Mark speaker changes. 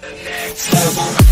Speaker 1: The next level.